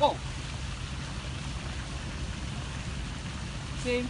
Whoa! See?